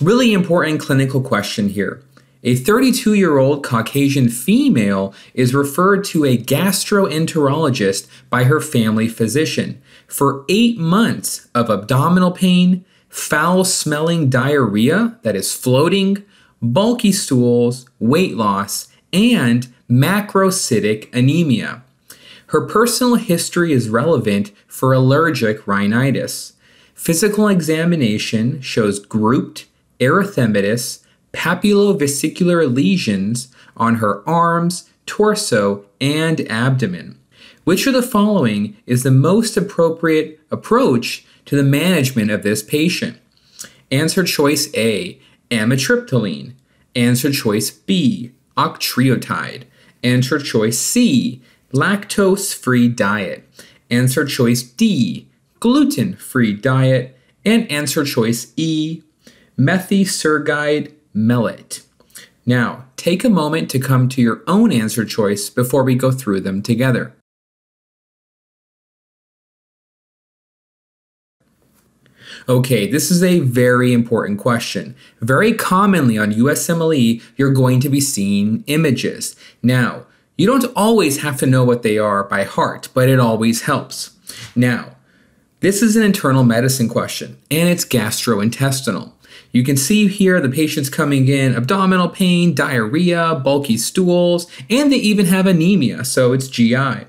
Really important clinical question here. A 32 year old Caucasian female is referred to a gastroenterologist by her family physician for eight months of abdominal pain, foul smelling diarrhea that is floating, bulky stools, weight loss, and macrocytic anemia. Her personal history is relevant for allergic rhinitis. Physical examination shows grouped erythematous papulovesicular lesions on her arms, torso, and abdomen. Which of the following is the most appropriate approach to the management of this patient? Answer choice A, amitriptyline. Answer choice B, octreotide. Answer choice C, lactose free diet. Answer choice D, gluten free diet. And answer choice E, methysergide maleate. Now, take a moment to come to your own answer choice before we go through them together. Okay, this is a very important question. Very commonly on USMLE, you're going to be seeing images. Now, you don't always have to know what they are by heart, but it always helps. Now, this is an internal medicine question, and it's gastrointestinal. You can see here the patient's coming in abdominal pain, diarrhea, bulky stools, and they even have anemia, so it's GI.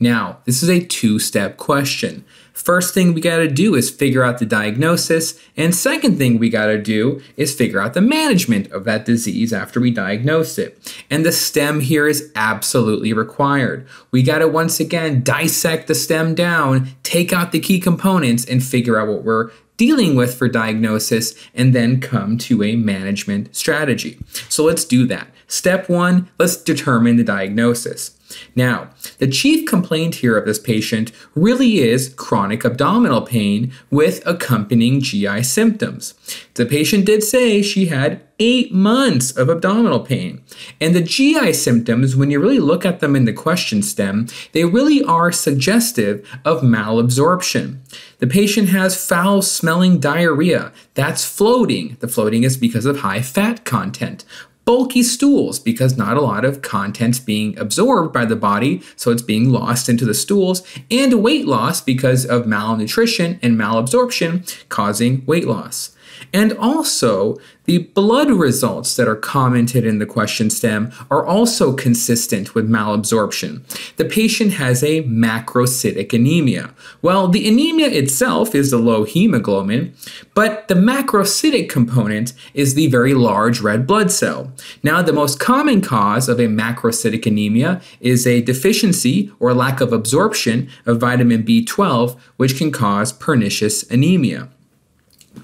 Now, this is a two step question. First thing we got to do is figure out the diagnosis, and second thing we got to do is figure out the management of that disease after we diagnose it. And the stem here is absolutely required. We got to once again dissect the stem down, take out the key components, and figure out what we're dealing with for diagnosis, and then come to a management strategy. So let's do that. Step one, let's determine the diagnosis. Now, the chief complaint here of this patient really is chronic abdominal pain with accompanying GI symptoms. The patient did say she had eight months of abdominal pain. And the GI symptoms, when you really look at them in the question stem, they really are suggestive of malabsorption. The patient has foul smelling diarrhea. That's floating. The floating is because of high fat content bulky stools because not a lot of content's being absorbed by the body, so it's being lost into the stools, and weight loss because of malnutrition and malabsorption causing weight loss. And also, the blood results that are commented in the question stem are also consistent with malabsorption. The patient has a macrocytic anemia. Well, the anemia itself is the low hemoglobin, but the macrocytic component is the very large red blood cell. Now, the most common cause of a macrocytic anemia is a deficiency or lack of absorption of vitamin B12, which can cause pernicious anemia.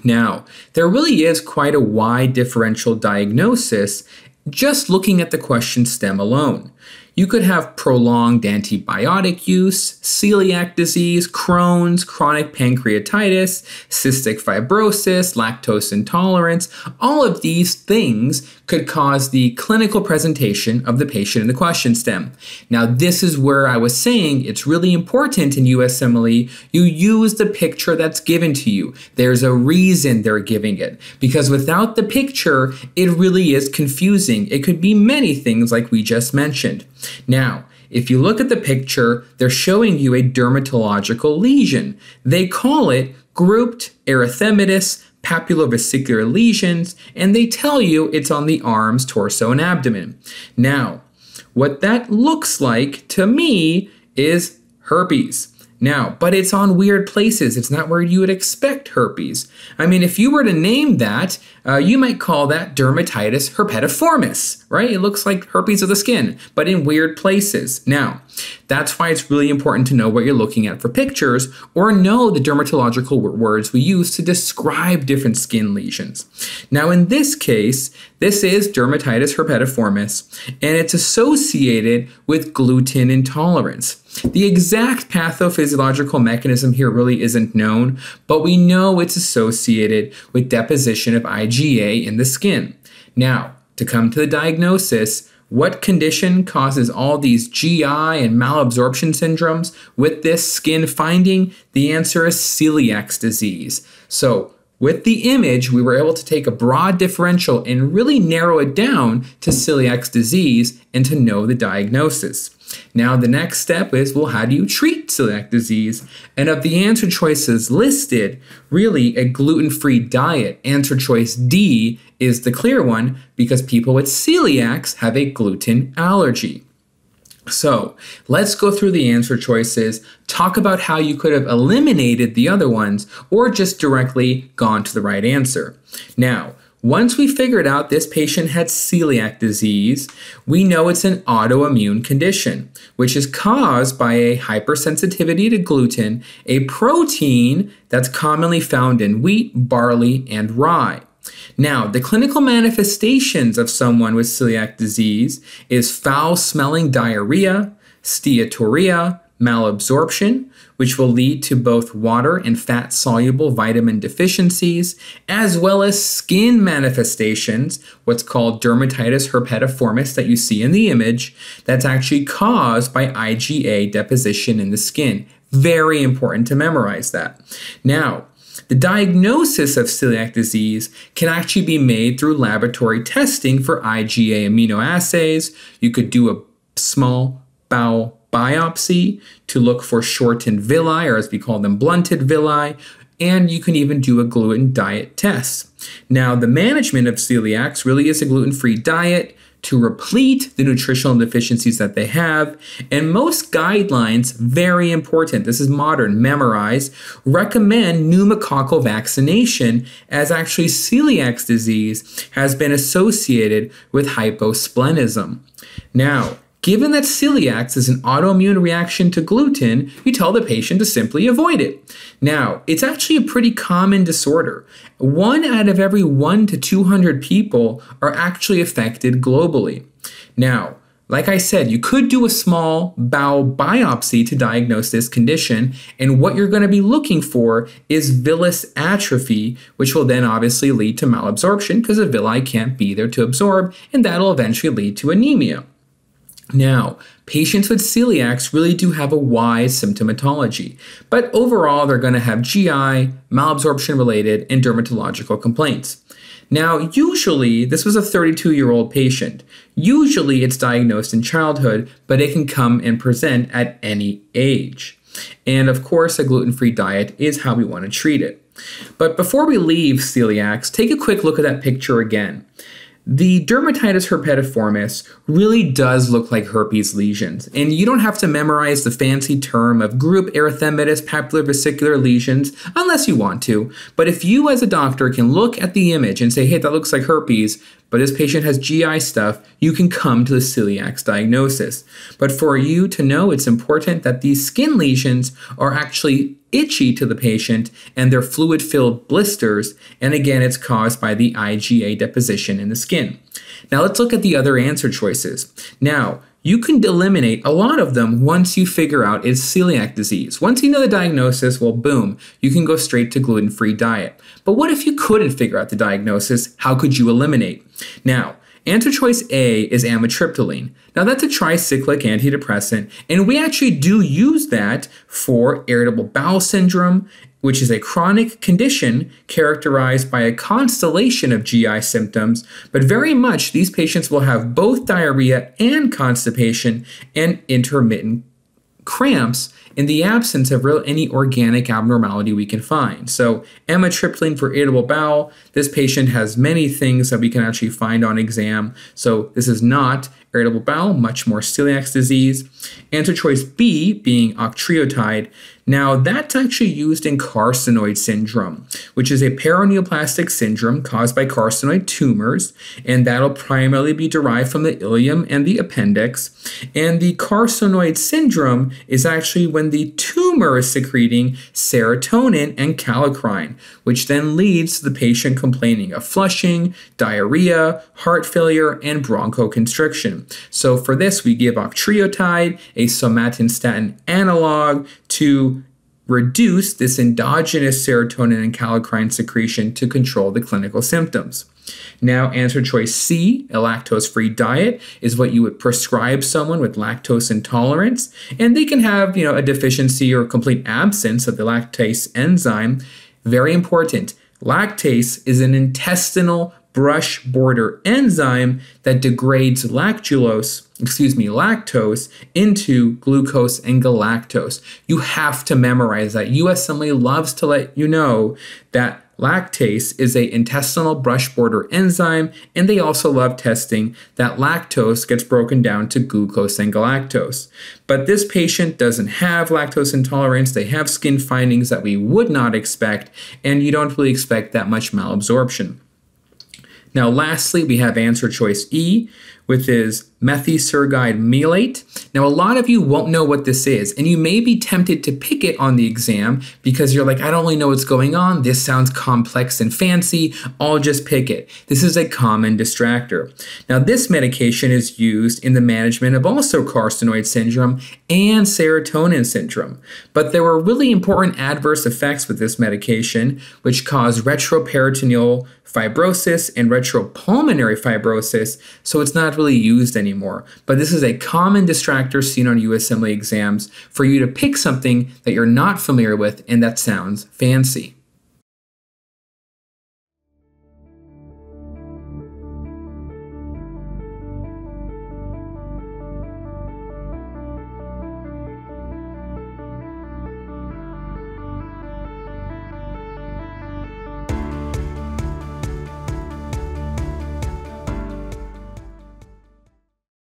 Now, there really is quite a wide differential diagnosis just looking at the question stem alone. You could have prolonged antibiotic use, celiac disease, Crohn's, chronic pancreatitis, cystic fibrosis, lactose intolerance. All of these things could cause the clinical presentation of the patient in the question stem. Now, this is where I was saying it's really important in USMLE you use the picture that's given to you. There's a reason they're giving it because without the picture, it really is confusing. It could be many things like we just mentioned. Now, if you look at the picture, they're showing you a dermatological lesion. They call it grouped erythematous papulovesicular lesions, and they tell you it's on the arms, torso, and abdomen. Now, what that looks like to me is herpes. Now, but it's on weird places. It's not where you would expect herpes. I mean, if you were to name that, uh, you might call that dermatitis herpetiformis, right? It looks like herpes of the skin, but in weird places. Now, that's why it's really important to know what you're looking at for pictures or know the dermatological words we use to describe different skin lesions. Now, in this case, this is dermatitis herpetiformis, and it's associated with gluten intolerance. The exact pathophysiological mechanism here really isn't known, but we know it's associated with deposition of IgA in the skin. Now, to come to the diagnosis, what condition causes all these GI and malabsorption syndromes with this skin finding? The answer is celiac disease. So, with the image, we were able to take a broad differential and really narrow it down to celiac disease and to know the diagnosis. Now, the next step is well, how do you treat celiac disease? And of the answer choices listed, really a gluten free diet, answer choice D, is the clear one because people with celiacs have a gluten allergy. So let's go through the answer choices, talk about how you could have eliminated the other ones or just directly gone to the right answer. Now, once we figured out this patient had celiac disease, we know it's an autoimmune condition, which is caused by a hypersensitivity to gluten, a protein that's commonly found in wheat, barley, and rye. Now, the clinical manifestations of someone with celiac disease is foul smelling diarrhea, steatorrhea, malabsorption, which will lead to both water and fat soluble vitamin deficiencies, as well as skin manifestations, what's called dermatitis herpetiformis that you see in the image, that's actually caused by IgA deposition in the skin. Very important to memorize that. Now, the diagnosis of celiac disease can actually be made through laboratory testing for IgA immunoassays. You could do a small bowel biopsy to look for shortened villi, or as we call them, blunted villi, and you can even do a gluten diet test. Now, the management of celiacs really is a gluten free diet to replete the nutritional deficiencies that they have. And most guidelines, very important, this is modern, memorize, recommend pneumococcal vaccination as actually celiac disease has been associated with hyposplenism. Now, Given that celiac is an autoimmune reaction to gluten, you tell the patient to simply avoid it. Now, it's actually a pretty common disorder. One out of every 1 to 200 people are actually affected globally. Now, like I said, you could do a small bowel biopsy to diagnose this condition, and what you're going to be looking for is villus atrophy, which will then obviously lead to malabsorption because the villi can't be there to absorb, and that'll eventually lead to anemia. Now, patients with celiacs really do have a wide symptomatology, but overall they're going to have GI, malabsorption related, and dermatological complaints. Now, usually, this was a 32 year old patient. Usually, it's diagnosed in childhood, but it can come and present at any age. And of course, a gluten free diet is how we want to treat it. But before we leave celiacs, take a quick look at that picture again. The dermatitis herpetiformis really does look like herpes lesions, and you don't have to memorize the fancy term of group erythematous papulovesicular lesions unless you want to. But if you, as a doctor, can look at the image and say, hey, that looks like herpes, but this patient has GI stuff, you can come to the celiac diagnosis. But for you to know, it's important that these skin lesions are actually itchy to the patient and they're fluid filled blisters. And again, it's caused by the IgA deposition in the skin. Now let's look at the other answer choices. Now, you can eliminate a lot of them once you figure out it's celiac disease. Once you know the diagnosis, well, boom, you can go straight to gluten free diet. But what if you couldn't figure out the diagnosis? How could you eliminate? Now, Answer choice A is amitriptyline. Now that's a tricyclic antidepressant, and we actually do use that for irritable bowel syndrome, which is a chronic condition characterized by a constellation of GI symptoms, but very much these patients will have both diarrhea and constipation and intermittent cramps in the absence of real, any organic abnormality we can find. So, amitriptyline for irritable bowel, this patient has many things that we can actually find on exam. So, this is not irritable bowel, much more celiac disease. Answer choice B being octreotide. Now, that's actually used in carcinoid syndrome, which is a paraneoplastic syndrome caused by carcinoid tumors, and that'll primarily be derived from the ileum and the appendix. And the carcinoid syndrome is actually when the tumor is secreting serotonin and kallikrein, which then leads to the patient complaining of flushing, diarrhea, heart failure, and bronchoconstriction. So for this, we give octreotide, a somatostatin analog, to reduce this endogenous serotonin and kallikrein secretion to control the clinical symptoms. Now, answer choice C, a lactose free diet, is what you would prescribe someone with lactose intolerance. And they can have, you know, a deficiency or complete absence of the lactase enzyme. Very important. Lactase is an intestinal brush border enzyme that degrades lactulose, excuse me, lactose into glucose and galactose. You have to memorize that. U.S. USMLE loves to let you know that lactase is a intestinal brush border enzyme and they also love testing that lactose gets broken down to glucose and galactose. But this patient doesn't have lactose intolerance. They have skin findings that we would not expect and you don't really expect that much malabsorption. Now, lastly, we have answer choice E, which his methysergide malate. Now, a lot of you won't know what this is, and you may be tempted to pick it on the exam because you're like, I don't really know what's going on. This sounds complex and fancy. I'll just pick it. This is a common distractor. Now, this medication is used in the management of also carcinoid syndrome and serotonin syndrome. But there were really important adverse effects with this medication, which caused retroperitoneal fibrosis and retropulmonary fibrosis, so it's not really used anymore. But this is a common distractor seen on USMLE exams for you to pick something that you're not familiar with and that sounds fancy.